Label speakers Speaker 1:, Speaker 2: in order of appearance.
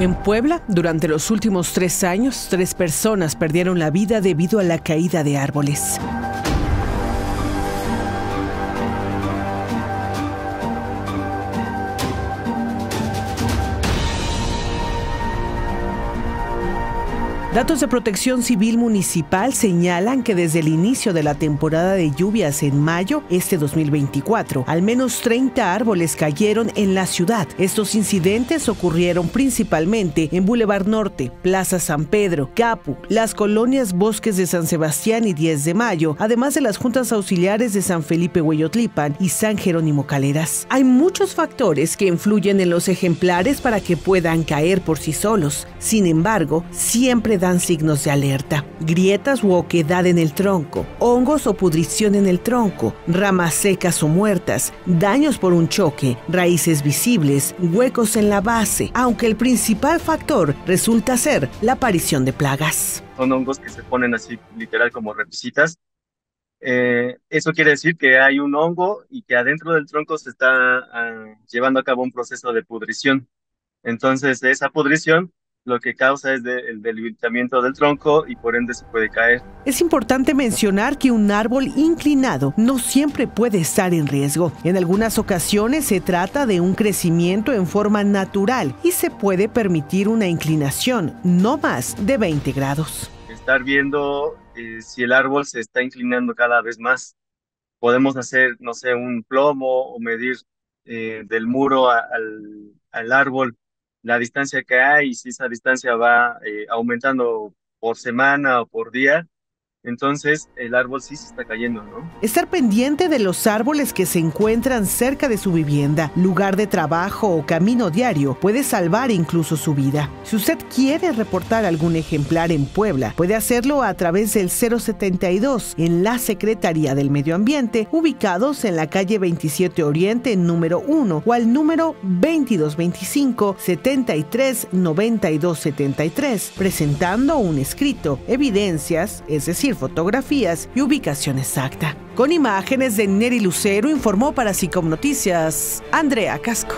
Speaker 1: En Puebla, durante los últimos tres años, tres personas perdieron la vida debido a la caída de árboles. Datos de protección civil municipal señalan que desde el inicio de la temporada de lluvias en mayo, este 2024, al menos 30 árboles cayeron en la ciudad. Estos incidentes ocurrieron principalmente en Boulevard Norte, Plaza San Pedro, Capu, las colonias Bosques de San Sebastián y 10 de Mayo, además de las juntas auxiliares de San Felipe Hueyotlipan y San Jerónimo Caleras. Hay muchos factores que influyen en los ejemplares para que puedan caer por sí solos. Sin embargo, siempre signos de alerta. Grietas u oquedad en el tronco, hongos o pudrición en el tronco, ramas secas o muertas, daños por un choque, raíces visibles, huecos en la base, aunque el principal factor resulta ser la aparición de plagas.
Speaker 2: Son hongos que se ponen así literal como repisitas. Eh, eso quiere decir que hay un hongo y que adentro del tronco se está ah, llevando a cabo un proceso de pudrición. Entonces, esa pudrición lo que causa es el debilitamiento del tronco y por ende se puede caer.
Speaker 1: Es importante mencionar que un árbol inclinado no siempre puede estar en riesgo. En algunas ocasiones se trata de un crecimiento en forma natural y se puede permitir una inclinación no más de 20 grados.
Speaker 2: Estar viendo eh, si el árbol se está inclinando cada vez más. Podemos hacer, no sé, un plomo o medir eh, del muro al, al árbol la distancia que hay si esa distancia va eh, aumentando por semana o por día, entonces el árbol sí se está cayendo, ¿no?
Speaker 1: Estar pendiente de los árboles que se encuentran cerca de su vivienda, lugar de trabajo o camino diario puede salvar incluso su vida. Si usted quiere reportar algún ejemplar en Puebla, puede hacerlo a través del 072 en la Secretaría del Medio Ambiente, ubicados en la calle 27 Oriente número 1 o al número 2225 73 92 73, presentando un escrito, evidencias, es decir, fotografías y ubicación exacta. Con imágenes de Neri Lucero informó para SICOM Noticias Andrea Casco.